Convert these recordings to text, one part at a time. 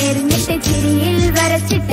நெருங்கிட்ட சிறியில் வரச்சிட்டு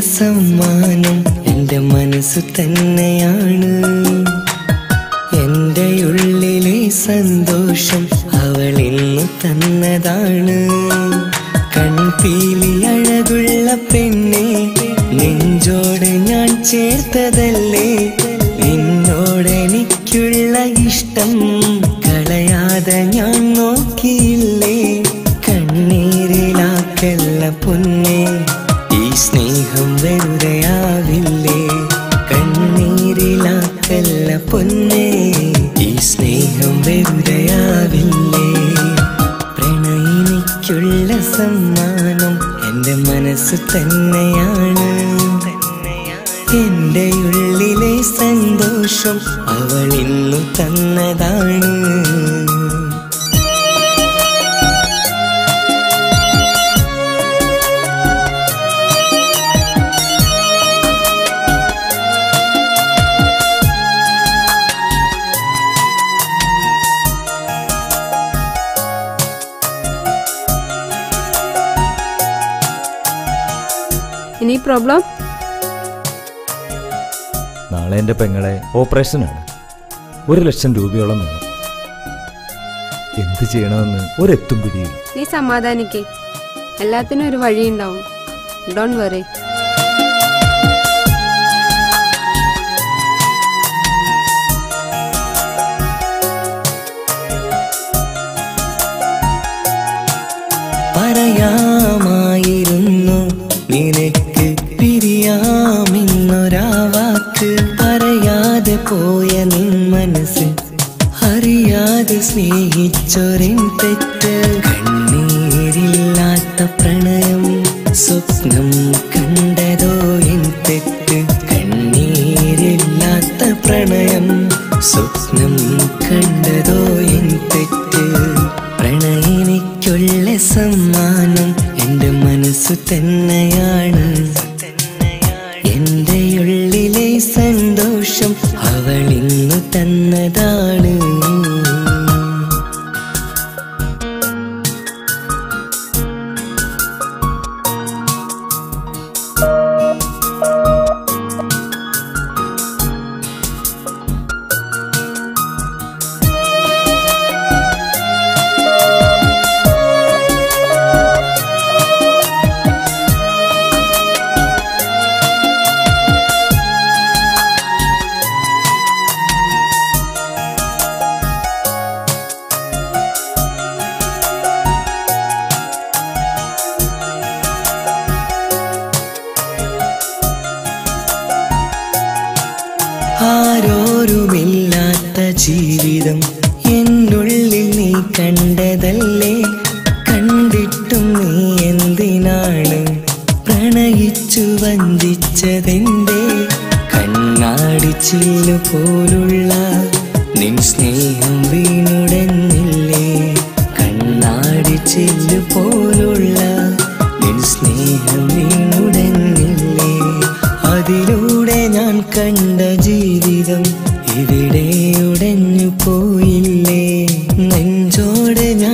സമ്മാനം എന്റെ മനസ്സ് തന്നെയാണ്. എന്റെ ഉള്ളിലെ സന്തോഷം അവൾ ഇന്ന് തന്നതാണ്. കൺപീലി അഴകുള്ള പെണ്ണെ നെഞ്ചോട് ഞാൻ ചേർത്തതല്ലേ? നിന്നോടെനിക്കുള്ള ഇഷ്ടം കളയാതെ ഞാൻ മനസ്സ് തന്നെയാണ്. എന്റെ ഉള്ളിലെ സന്തോഷം അവൾ തന്നതാണ് പ്രോബ്ലം നാളെ എന്റെ പെങ്ങളെ ഓപ്പറേഷനാണ്. ഒരു ലക്ഷം രൂപയോളം വേണം. എന്ത് ചെയ്യണമെന്ന് ഒരെത്തും പിടിയില്ല. നീ സമാധാനിക്കേ. എല്ലാത്തിനും ഒരു വഴിയുണ്ടാവും. ഡോണ്ട് വെറി പോയ നിൻ മനസ്സ് അറിയാതെ സ്നേഹിച്ചൊരിൻ തെറ്റ് കണ്ണീരില്ലാത്ത പ്രണയം സ്വപ്നം കണ്ടതോ എൻ തെറ്റ്. കണ്ണീരില്ലാത്ത പ്രണയം സ്വപ്നം കണ്ടതോ സന്തോഷം. അവൾ ഇന്നു തന്നതാണ്. ഒരുമില്ലാത്ത ജീവിതം എന്നുള്ളിൽ നീ കണ്ടതല്ലേ? കണ്ടിട്ടും നീ എന്തിനാണ് പ്രണയിച്ചു വഞ്ചിച്ചതെന്തേ കണ്ണാടിച്ചില്ലു പോലുള്ള നിൻ സ്നേഹം വീണുട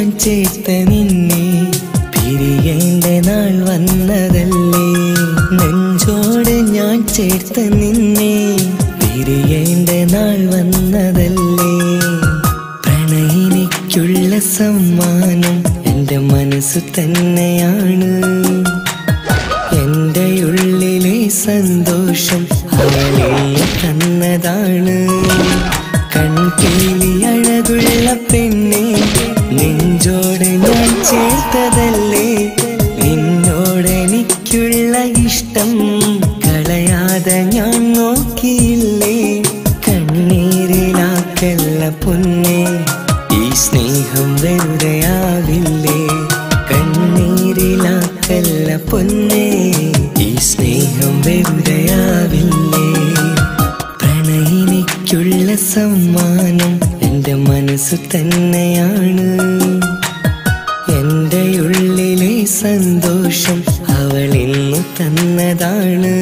ചേർത്ത നിന്നെ. പിരിയേണ്ട നാൾ വന്നതല്ലേ. നെഞ്ചോട് ഞാൻ ചേർത്ത നിന്നെ. പിരിയേണ്ട നാൾ വന്നതല്ലേ. പ്രണയിനിക്കുള്ള സമ്മാനം എന്റെ മനസ്സ് തന്നെയാണ്. എന്റെ ഉള്ളിലെ സന്തോഷം അവളെ തന്നതാണ്. കൺകീലി അഴകുള്ള കണ്ണീരിലാക്കല്ല പൊന്നെ ഈ സ്നേഹം വെറുതെയാവില്ലേ കണ്ണീരിലാക്കല്ല പൊന്നെ ഈ സ്നേഹം വെറുതെയാവില്ലേ പ്രണയിനിക്കുള്ള സമ്മാനം എന്റെ മനസ്സ് തന്നെയാണ്. എന്റെ ഉള്ളിലെ സന്തോഷം അവൾ ഇന്ന് തന്നതാണ്.